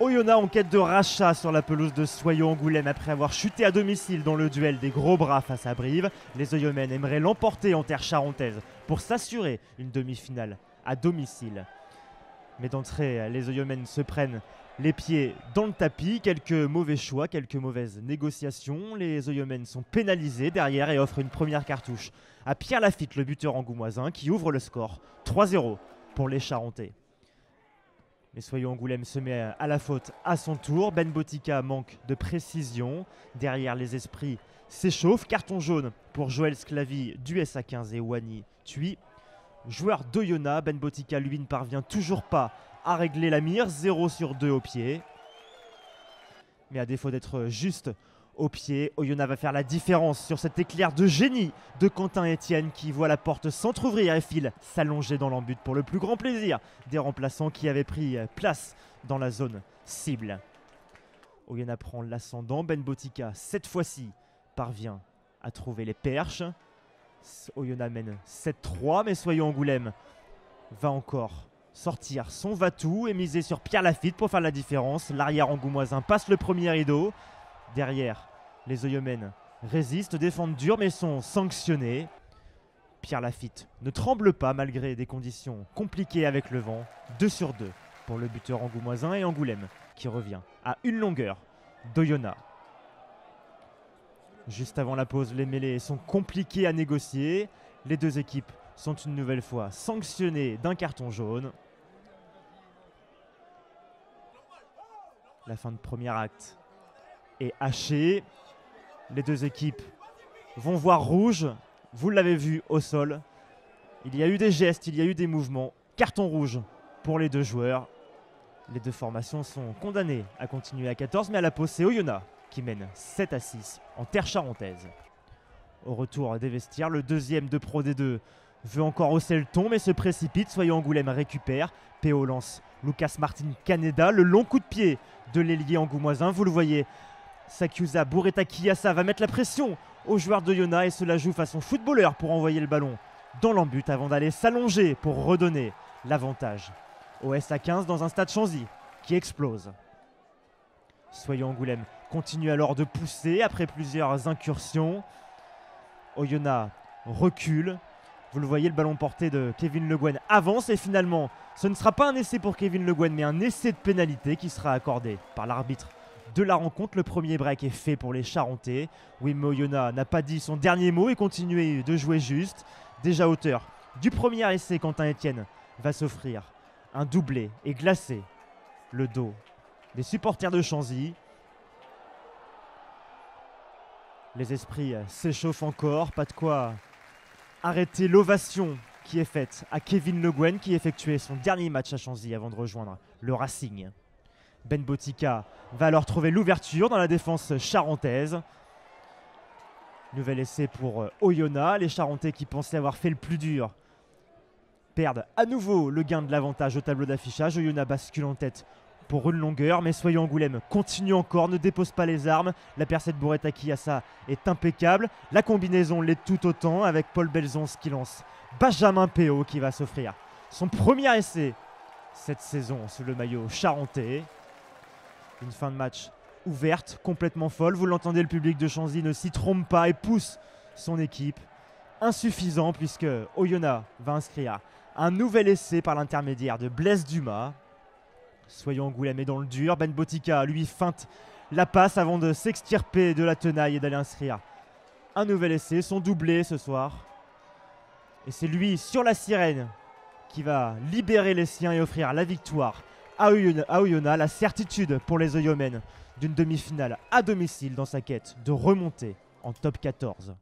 Oyonnax en quête de rachat sur la pelouse de Soyons-Angoulême après avoir chuté à domicile dans le duel des gros bras face à Brive. Les Oyomènes aimeraient l'emporter en terre charentaise pour s'assurer une demi-finale à domicile. Mais d'entrée, les Oyomènes se prennent les pieds dans le tapis. Quelques mauvais choix, quelques mauvaises négociations. Les Oyomènes sont pénalisés derrière et offrent une première cartouche à Pierre Lafitte, le buteur angoumoisin, qui ouvre le score 3-0 pour les Charentais. Mais Soyons Angoulême se met à la faute à son tour. Ben Botica manque de précision. Derrière les esprits s'échauffent. Carton jaune pour Joël Sclavi du SA15 et Wani Tui. Joueur d'Oyona, Ben Botica lui ne parvient toujours pas à régler la mire. 0 sur 2 au pied. Mais à défaut d'être juste au pied. Oyonnax va faire la différence sur cet éclair de génie de Quentin Etienne qui voit la porte s'entr'ouvrir et file s'allonger dans l'embut pour le plus grand plaisir des remplaçants qui avaient pris place dans la zone cible. Oyonnax prend l'ascendant. Ben Botica, cette fois-ci, parvient à trouver les perches. Oyonnax mène 7-3, mais Soyons Angoulême va encore sortir son va-tout et miser sur Pierre Lafitte pour faire la différence. L'arrière angoumoisin passe le premier rideau. Derrière, les Oyomènes résistent, défendent dur mais sont sanctionnés. Pierre Lafitte ne tremble pas malgré des conditions compliquées avec le vent. 2 sur 2 pour le buteur angoumoisin et Angoulême qui revient à une longueur d'Oyona. Juste avant la pause, les mêlées sont compliquées à négocier. Les deux équipes sont une nouvelle fois sanctionnées d'un carton jaune. La fin de premier acte est hachée. Les deux équipes vont voir rouge. Vous l'avez vu au sol. Il y a eu des gestes, il y a eu des mouvements. Carton rouge pour les deux joueurs. Les deux formations sont condamnées à continuer à 14, mais à la pause, c'est Oyonnax qui mène 7 à 6 en terre charentaise. Au retour des vestiaires, le deuxième de Pro D2 veut encore hausser le ton, mais se précipite. Soyons Angoulême récupère. PO lance Lucas Martin Caneda. Le long coup de pied de l'ailier angoumoisin, vous le voyez. Sakusa Bureta Kiyasa va mettre la pression aux joueurs de Yona et cela joue façon footballeur pour envoyer le ballon dans l'embut avant d'aller s'allonger pour redonner l'avantage au SA15 dans un stade Chanzy qui explose. Soyons Angoulême continue alors de pousser après plusieurs incursions. Oyonnax recule. Vous le voyez, le ballon porté de Kevin Le Guen avance et finalement, ce ne sera pas un essai pour Kevin Le Guen, mais un essai de pénalité qui sera accordé par l'arbitre de la rencontre. Le premier break est fait pour les Charentais. Wim Oyonnax n'a pas dit son dernier mot et continue de jouer juste. Déjà hauteur du premier essai, Quentin Etienne va s'offrir un doublé et glacer le dos des supporters de Chanzy. Les esprits s'échauffent encore, pas de quoi arrêter l'ovation qui est faite à Kevin Le Guen qui effectuait son dernier match à Chanzy avant de rejoindre le Racing. Ben Botica va alors trouver l'ouverture dans la défense charentaise. Nouvel essai pour euh, Oyonnax. Les Charentais qui pensaient avoir fait le plus dur perdent à nouveau le gain de l'avantage au tableau d'affichage. Oyonnax bascule en tête pour une longueur, mais Soyons Angoulême continue encore, ne dépose pas les armes. La percée de Boretta Kiassa est impeccable. La combinaison l'est tout autant avec Paul Belzons qui lance Benjamin Péo qui va s'offrir son premier essai cette saison sous le maillot charentais. Une fin de match ouverte, complètement folle. Vous l'entendez, le public de Chanzy ne s'y trompe pas et pousse son équipe. Insuffisant puisque Oyonnax va inscrire un nouvel essai par l'intermédiaire de Blaise Dumas. Soyons Angoulême dans le dur. Ben Botica, lui, feinte la passe avant de s'extirper de la tenaille et d'aller inscrire un nouvel essai, son doublé ce soir. Et c'est lui, sur la sirène, qui va libérer les siens et offrir la victoire à Oyonnax, la certitude pour les Oyomènes d'une demi-finale à domicile dans sa quête de remonter en top 14.